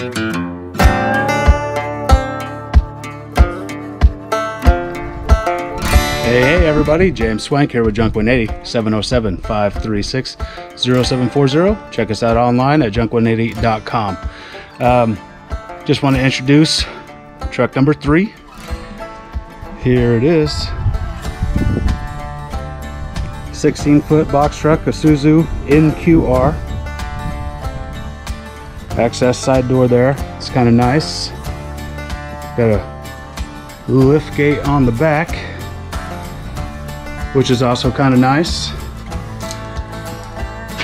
Hey, hey, everybody. James Swank here with Junk 180, 707 536 0740. Check us out online at junk180.com. Um, just want to introduce truck number three. Here it is 16 foot box truck, Isuzu NQR. Access side door there. It's kind of nice. Got a lift gate on the back which is also kind of nice.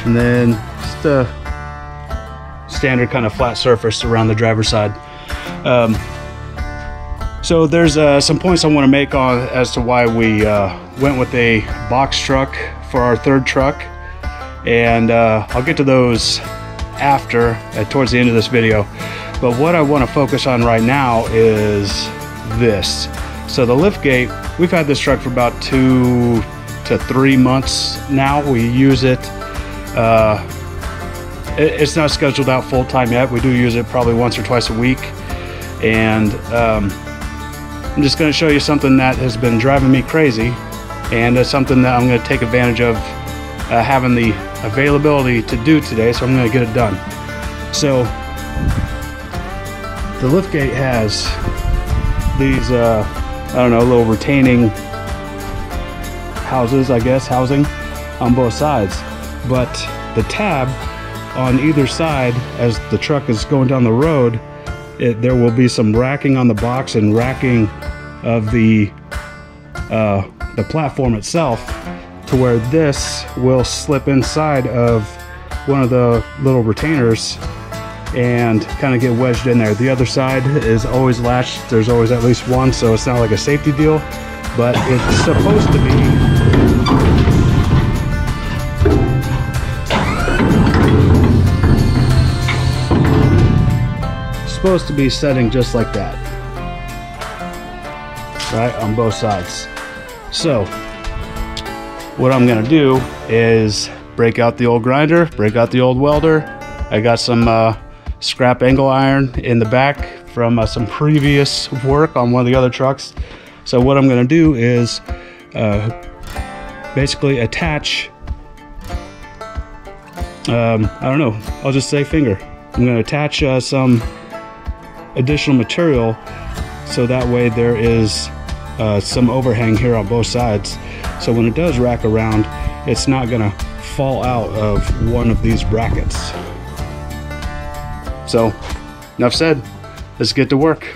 And then just a standard kind of flat surface around the driver's side. Um, so there's uh, some points I want to make on as to why we uh, went with a box truck for our third truck. And uh, I'll get to those after, uh, towards the end of this video. But what I want to focus on right now is this. So the lift gate, we've had this truck for about two to three months now. We use it. Uh, it's not scheduled out full time yet. We do use it probably once or twice a week. And um, I'm just going to show you something that has been driving me crazy. And it's something that I'm going to take advantage of uh, having the availability to do today. So I'm going to get it done. So the liftgate has these uh, I don't know, little retaining houses, I guess, housing on both sides. But the tab on either side, as the truck is going down the road, it, there will be some racking on the box and racking of the uh, the platform itself to where this will slip inside of one of the little retainers and kind of get wedged in there. The other side is always latched. There's always at least one, so it's not like a safety deal, but it's supposed to be. Supposed to be setting just like that. Right, on both sides. So, what I'm gonna do is break out the old grinder, break out the old welder. I got some uh, scrap angle iron in the back from uh, some previous work on one of the other trucks. So what I'm to do is uh, basically attach, um, I don't know, I'll just say finger. I'm to attach uh, some additional material so that way there is uh, some overhang here on both sides. So when it does rack around, it's not to fall out of one of these brackets. So, enough said. Let's get to work.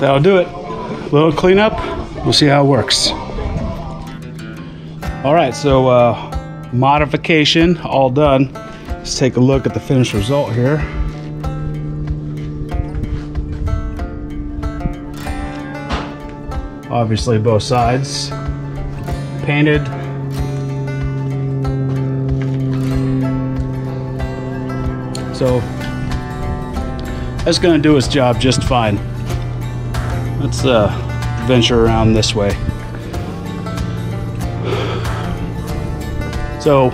That'll do it. A little cleanup. We'll see how it works. All right, so uh, modification all done. Let's take a look at the finished result here. Obviously both sides painted. So that's gonna do its job just fine. Let's uh, venture around this way. So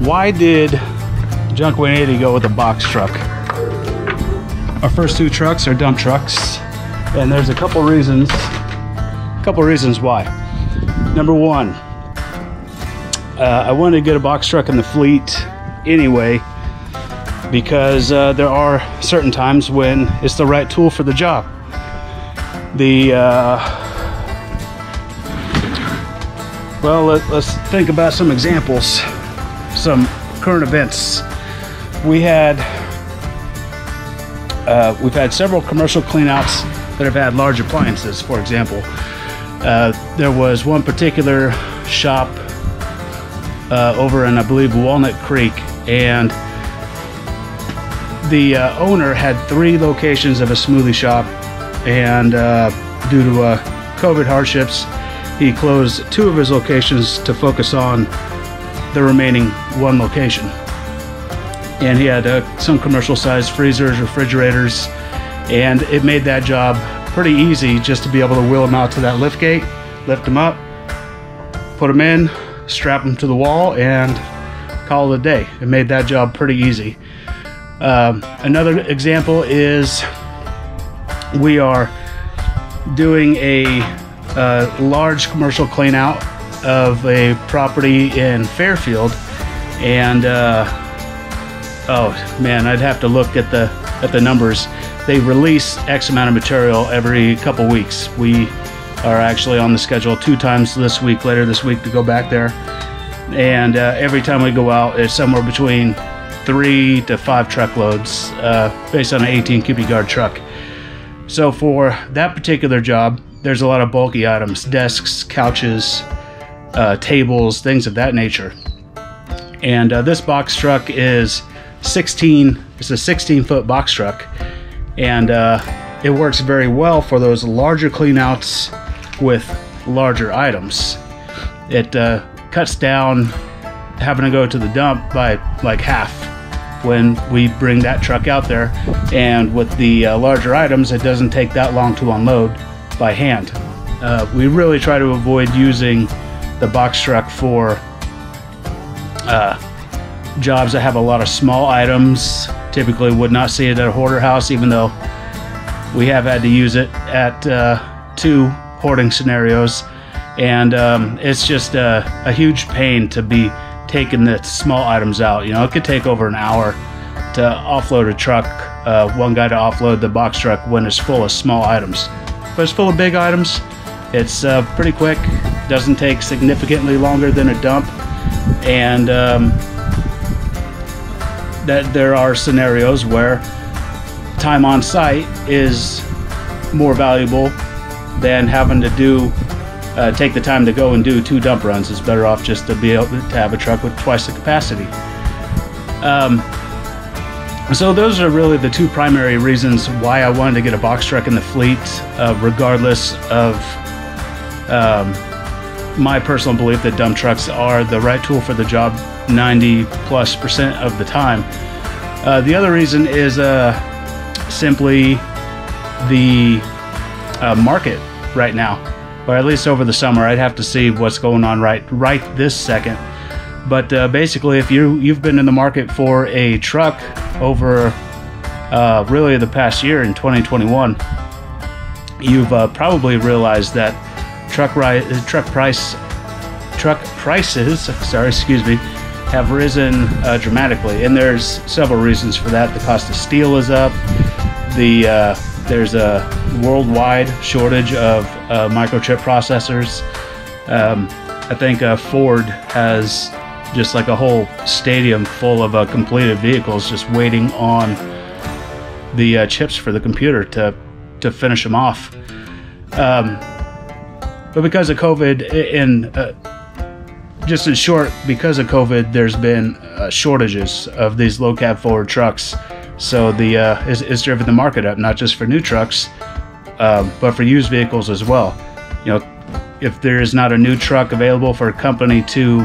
why did Junk 180 go with a box truck? Our first two trucks are dump trucks, and there's a couple reasons. A couple reasons why. Number one, uh, I wanted to get a box truck in the fleet anyway because uh, there are certain times when it's the right tool for the job. The uh, well, let, us think about some examples, some current events. We had uh, we've had several commercial cleanouts that have had large appliances. For example, uh, there was one particular shop uh, over in I believe Walnut Creek, and the uh, owner had three locations of a smoothie shop, and uh, due to uh, COVID hardships he closed two of his locations to focus on the remaining one location. And he had uh, some commercial sized freezers, refrigerators, and it made that job pretty easy just to be able to wheel them out to that lift gate, lift them up, put them in, strap them to the wall, and call it a day. It made that job pretty easy. Um, another example is we are doing a a large commercial clean out of a property in Fairfield, and uh, oh man, I'd have to look at the at the numbers. They release X amount of material every couple weeks. We are actually on the schedule two times this week, later this week, to go back there. And uh, every time we go out, it's somewhere between three to five truckloads uh, based on an 18 cubic yard truck. So for that particular job, there's a lot of bulky items desks, couches, uh, tables, things of that nature. And uh, this box truck is 16, it's a 16 foot box truck. And uh, it works very well for those larger cleanouts with larger items. It uh, cuts down having to go to the dump by like half when we bring that truck out there. And with the uh, larger items, it doesn't take that long to unload by hand. Uh, we really try to avoid using the box truck for uh, jobs that have a lot of small items. Typically, would not see it at a hoarder house, even though we have had to use it at uh, two hoarding scenarios. And um, it's just a, a, huge pain to be taking the small items out. You know, it could take over an hour to offload a truck, uh, one guy to offload the box truck when it's full of small items but it's full of big items. It's uh, pretty quick, doesn't take significantly longer than a dump, and um, that there are scenarios where time on site is more valuable than having to do uh, take the time to go and do two dump runs. It's better off just to be able to have a truck with twice the capacity. Um, so those are really the two primary reasons why I wanted to get a box truck in the fleet, uh, regardless of um, my personal belief that dump trucks are the right tool for the job 90 plus percent of the time. Uh, the other reason is uh, simply the uh, market right now, or at least over the summer. I'd have to see what's going on right right this second but uh, basically, if you you've been in the market for a truck over uh, really the past year in 2021, you've uh, probably realized that truck ri- truck price truck prices sorry excuse me have risen uh, dramatically, and there's several reasons for that. The cost of steel is up. The uh, there's a worldwide shortage of uh, microchip processors. Um, I think Ford has just like a whole stadium full of uh, completed vehicles just waiting on the uh, chips for the computer to to finish them off. Um, but because of COVID, and uh, just in short, because of COVID, there's been uh, shortages of these low cab forward trucks. So the uh, it's, it's driven the market up, not just for new trucks, um, but for used vehicles as well. You know, if there is not a new truck available for a company to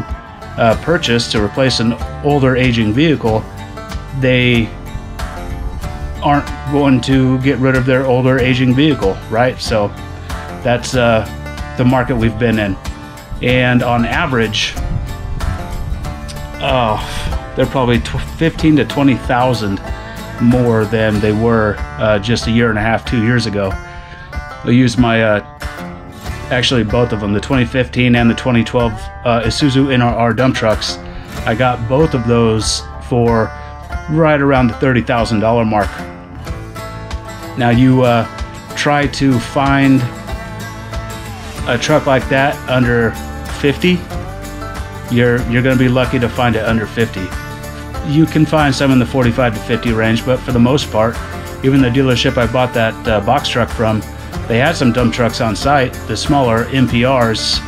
uh, purchase to replace an older aging vehicle, they aren't going to get rid of their older aging vehicle, right? So that's uh, the market we've been in. And on average, oh, they're probably 15 to 20,000 more than they were uh, just a year and a half, two years ago. I used my, uh, actually both of them, the 2015 and the 2012 uh, Isuzu NRR dump trucks. I got both of those for right around the $30,000 mark. Now you uh, try to find a truck like that under 50, you're you're going to be lucky to find it under 50. You can find some in the 45 to 50 range, but for the most part, even the dealership I bought that uh, box truck from, they had some dump trucks on site, the smaller NPRs,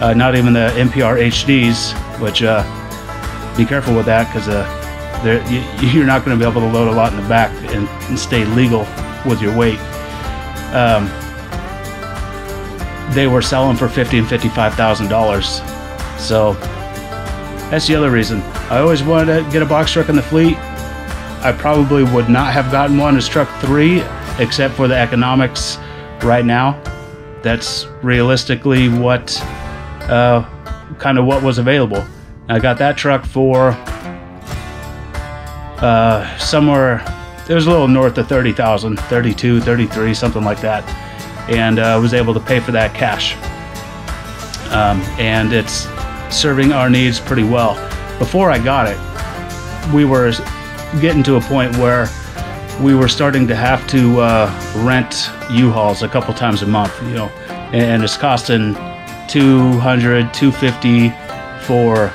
uh, not even the NPR HDs, which uh, be careful with that because uh, you, are not going to be able to load a lot in the back and, and stay legal with your weight. Um, they were selling for fifty and fifty-five thousand dollars. So that's the other reason. I always wanted to get a box truck in the fleet. I probably would not have gotten one as truck three, except for the economics right now. That's realistically what uh, kind of what was available. I got that truck for uh, somewhere, it was a little north of 30,000, 32, 33, something like that and uh, was able to pay for that cash. Um, and it's serving our needs pretty well. Before I got it, we were getting to a point where we were starting to have to uh, rent U-Hauls a couple times a month, you know, and it's costing 200, 250 for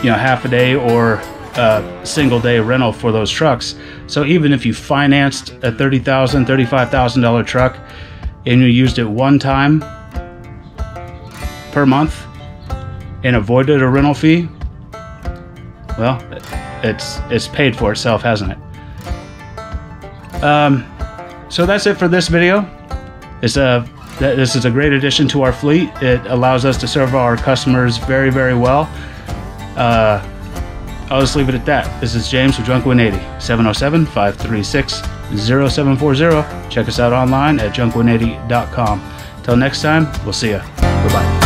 you know half a day or a single day rental for those trucks. So even if you financed a $30,000, $35,000 truck, and you used it one time per month and avoided a rental fee, well, it's it's paid for itself, hasn't it? Um, so that's it for this video. It's a this is a great addition to our fleet. It allows us to serve our customers very very well. Uh, I'll just leave it at that. This is James with Junk 180, 707 536 0740. Check us out online at junk180.com. Till next time, we'll see you. Bye bye.